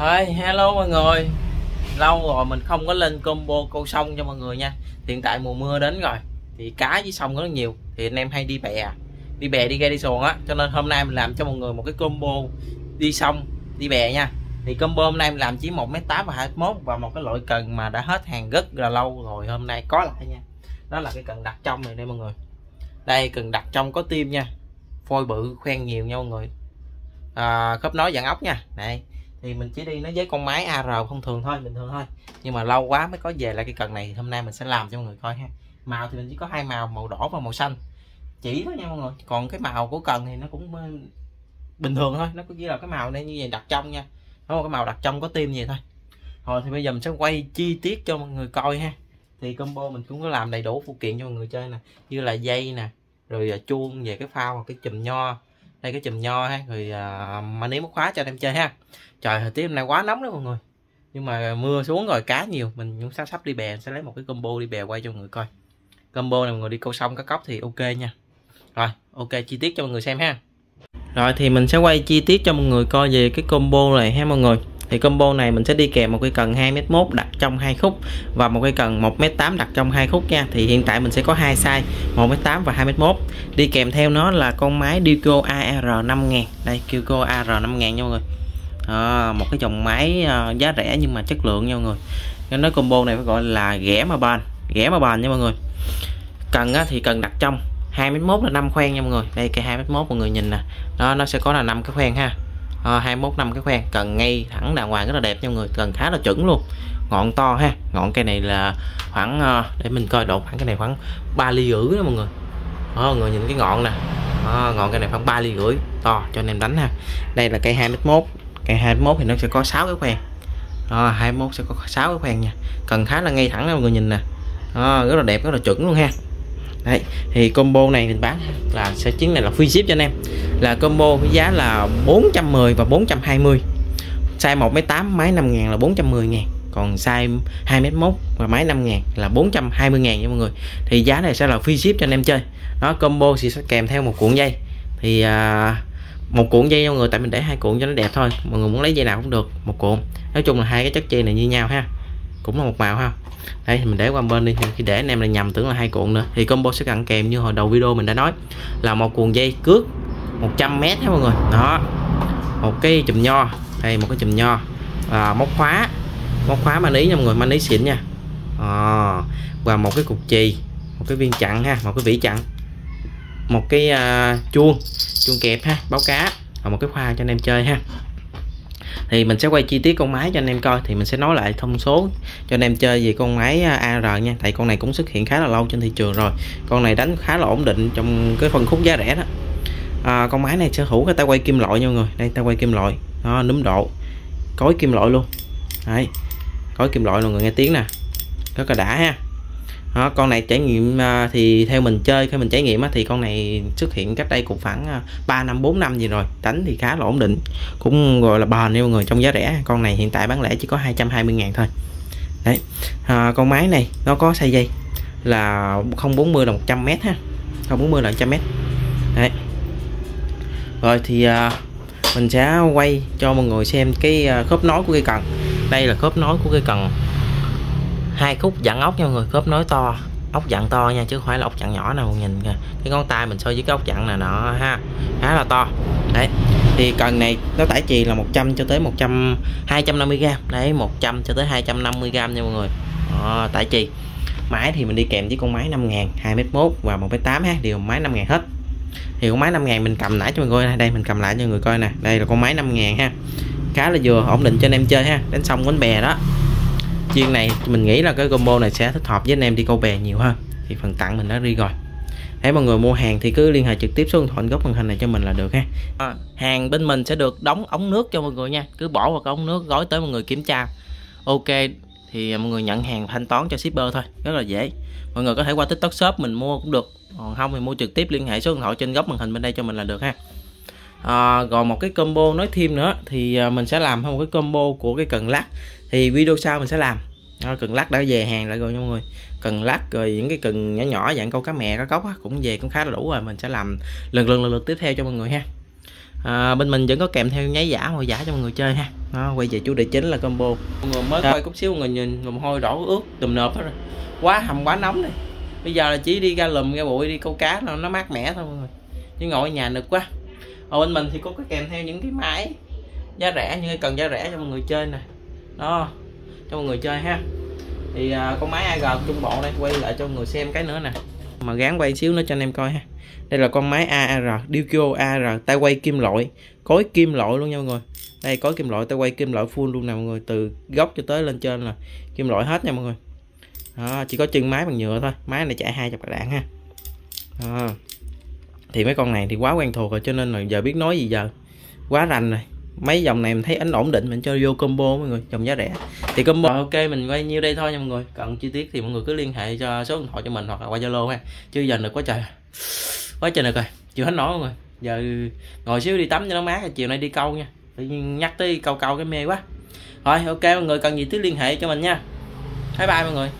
Hi, hello mọi người. Lâu rồi mình không có lên combo câu sông cho mọi người nha. Hiện tại mùa mưa đến rồi Thì cá với sông rất nhiều. Thì anh em hay đi bè à? Đi bè đi ghe đi xuồng á. Cho nên hôm nay mình làm cho mọi người một cái combo Đi sông, đi bè nha. Thì combo hôm nay mình làm chỉ 1m8 và 21 Và một cái loại cần mà đã hết hàng rất là lâu rồi Hôm nay. Có lại nha. Đó là cái cần đặt trong này đây mọi người. Đây cần đặt trong có tim nha. Phôi bự khoen nhiều nha mọi người. À, khớp nối dạng ốc nha. Này thì mình chỉ đi nó với con máy AR thông thường thôi, bình thường thôi. Nhưng mà lâu quá mới có về lại cái cần này hôm nay mình sẽ làm cho mọi người coi ha. Màu thì mình chỉ có hai màu màu đỏ và màu xanh. Chỉ thôi nha mọi người. Còn cái màu của cần thì nó cũng ờ, bình thường thôi. Nó chỉ là cái màu này như vậy đặt trong nha. Nó một cái màu đặt trong có tim gì thôi. Rồi thì bây giờ mình sẽ quay chi tiết cho mọi người coi ha. Thì combo mình cũng có làm đầy đủ phụ kiện cho mọi người chơi nè. Như là dây nè, rồi ờ, chuông về cái phao hoặc cái chùm nho đây cái chùm nho ha. Rồi uh, ném móc khóa cho anh em chơi ha. Trời thời tiết hôm nay quá nóng đó mọi người. Nhưng mà mưa xuống rồi cá nhiều mình cũng sắp sắp đi bè sẽ lấy một cái combo đi bè quay cho mọi người coi. Combo này mọi người đi câu sông cá cóc thì ok nha. Rồi ok chi tiết cho mọi người xem ha. Rồi thì mình sẽ quay chi tiết cho mọi người coi về cái combo này ha mọi người thì combo này mình sẽ đi kèm một cây cần 2m1 đặt trong hai khúc và một cây cần 1m8 đặt trong hai khúc nha. Thì hiện tại mình sẽ có hai size 1m8 và 2m1 đi kèm theo nó là con máy Dico AR 5000 đây Dico AR 5000 nha mọi người. À, một cái dòng máy ờ, giá rẻ nhưng mà chất lượng nha mọi người. Nên nói combo này phải gọi là ghẻ mà bàn ghẻ mà bàn nha mọi người. Cần á, thì cần đặt trong 2m1 là 5 khoen nha mọi người. Đây cái 2m1 mọi người nhìn nè. Đó nó sẽ có là 5 cái khoen ha. Ờ, à, 21 năm cái khoen cần ngay thẳng đàng hoàng rất là đẹp nha mọi người cần khá là chuẩn luôn. Ngọn to ha. Ngọn cây này là khoảng ờ, để mình coi độ khoảng cái này khoảng 3 ly rưỡi đó mọi người. Đó, mọi người nhìn cái ngọn nè. Đó, ngọn cây này khoảng 3 ly rưỡi. To cho anh em đánh ha. Đây là cây 21 cây 21 thì nó sẽ có 6 cái khoen đó, 21 sẽ có 6 cái khoen nha. Cần khá là ngay thẳng đó mọi người nhìn nè. Đó, rất là đẹp rất là chuẩn luôn ha. Đấy, thì combo này mình bán là sẽ chiến này là free ship cho anh em. Là combo với giá là 410 và 420 size 1m8 máy 5 ngàn là 410 ngàn. Còn size 2m1 và máy 5 ngàn là 420 ngàn nha mọi người. Thì giá này sẽ là free ship cho anh em chơi. Nó combo thì sẽ kèm theo một cuộn dây. Thì à, một cuộn dây nha mọi người tại mình để hai cuộn cho nó đẹp thôi. Mọi người muốn lấy dây nào cũng được một cuộn. Nói chung là hai cái chất dây này như nhau ha cũng là một màu ha. Đây thì mình để qua bên đi. Khi để anh em là nhầm tưởng là hai cuộn nữa. Thì combo sẽ gắn kèm như hồi đầu video mình đã nói. Là một cuộn dây cước 100 mét nha mọi người. Đó. Một cái chùm nho. Đây một cái chùm nho. À, móc khóa. Móc khóa maní nha mọi người. Maní xịn nha. À, và một cái cục chì. Một cái viên chặn ha. Một cái vỉ chặn. Một cái uh, chuông. Chuông kẹp ha. Báo cá. Và một cái khoa cho anh em chơi ha thì mình sẽ quay chi tiết con máy cho anh em coi thì mình sẽ nói lại thông số cho anh em chơi về con máy à, AR nha. Tại con này cũng xuất hiện khá là lâu trên thị trường rồi. Con này đánh khá là ổn định trong cái phân khúc giá rẻ đó. À, con máy này sở hữu cái tay quay kim loại nha mọi người. Đây tay quay kim loại. Đó, núm độ. Cối kim loại luôn. Đấy cối kim loại mọi người nghe tiếng nè. Rất là đã ha đó, con này trải nghiệm à, thì theo mình chơi khi mình trải nghiệm á, thì con này xuất hiện cách đây cũng khoảng à, 3 năm 4 năm gì rồi đánh thì khá là ổn định. Cũng gọi là bền nha mọi người trong giá rẻ. Con này hiện tại bán lẻ chỉ có 220 ngàn thôi. Đấy. À, con máy này nó có xây dây là 040 là 100 mét ha. 040 là 100 mét. Đấy. Rồi thì à, mình sẽ quay cho mọi người xem cái à, khớp nối của cây cần. Đây là khớp nối của cây cần hai khúc dặn ốc nha mọi người khớp nối to. Ốc dặn to nha chứ không phải là ốc dặn nhỏ nào nhìn kìa. Cái ngón tay mình so với cái ốc dặn là nó ha. Khá là to. Đấy thì cần này nó tải trì là 100 cho tới 100 250 g đấy 100 cho tới 250 g nha mọi người. Đó, tải trì máy thì mình đi kèm với con máy 5000 2m1 và 1m8 ha đều máy 5000 hết. Thì con máy 5000 mình cầm lại cho mọi người đây mình cầm lại cho người coi nè. Đây là con máy 5000 ha. Khá là vừa ổn định cho anh em chơi ha. Đánh xong bánh bè đó chiên này mình nghĩ là cái combo này sẽ thích hợp với anh em đi câu bè nhiều hơn thì phần tặng mình đã đi rồi. Hãy mọi người mua hàng thì cứ liên hệ trực tiếp số điện thoại góc màn hình này cho mình là được ha. À, hàng bên mình sẽ được đóng ống nước cho mọi người nha. Cứ bỏ vào cái ống nước gói tới mọi người kiểm tra. Ok thì mọi người nhận hàng thanh toán cho shipper thôi. Rất là dễ. Mọi người có thể qua tiktok shop mình mua cũng được. Còn không thì mua trực tiếp liên hệ số điện thoại trên góc màn hình bên đây cho mình là được ha à, rồi một cái combo nói thêm nữa thì à, mình sẽ làm một cái combo của cái cần lắc. Thì video sau mình sẽ làm. À, cần lắc đã về hàng lại rồi nha mọi người. Cần lắc rồi những cái cần nhỏ nhỏ dạng câu cá mẹ cá cốc á, cũng về cũng khá là đủ rồi. Mình sẽ làm lần lần lần lượt tiếp theo cho mọi người ha. À, bên mình vẫn có kèm theo nháy giả hồi giả cho mọi người chơi ha. Đó, quay về chủ đề chính là combo. Mọi người mới quay chút xíu mọi người nhìn mồ hôi đổ ướt tùm nộp hết rồi. Quá hầm quá nóng này bây giờ là chỉ đi ra lùm ra bụi đi câu cá nó, nó mát mẻ thôi mọi người. Chứ ngồi ở nhà nực quá ở bên mình thì có cái kèm theo những cái máy giá rẻ những cái cần giá rẻ cho mọi người chơi nè. Đó cho mọi người chơi ha. Thì à, con máy AG trung bộ đây quay lại cho mọi người xem cái nữa nè. Mà gán quay xíu nữa cho anh em coi ha. Đây là con máy AR Dukio AR tay quay kim loại cối kim loại luôn nha mọi người. Đây có kim loại tay quay kim loại full luôn nè mọi người từ góc cho tới lên trên là kim loại hết nha mọi người. Đó, chỉ có chân máy bằng nhựa thôi. Máy này chạy hai chục đạn ha. Đó thì mấy con này thì quá quen thuộc rồi cho nên là giờ biết nói gì giờ. Quá rành rồi. Mấy dòng này mình thấy ánh ổn định mình cho vô combo mọi người dòng giá rẻ. Thì combo rồi, ok mình quay nhiêu đây thôi nha mọi người. Cần chi tiết thì mọi người cứ liên hệ cho số điện thoại cho mình hoặc là qua zalo ha. Chứ giờ được quá trời. Quá trời được rồi. Chịu hết nổi mọi người. Giờ ngồi xíu đi tắm cho nó mát chiều nay đi câu nha. Tự nhiên nhắc tới câu câu cái mê quá. Rồi ok mọi người cần gì cứ liên hệ cho mình nha. Bye bye mọi người.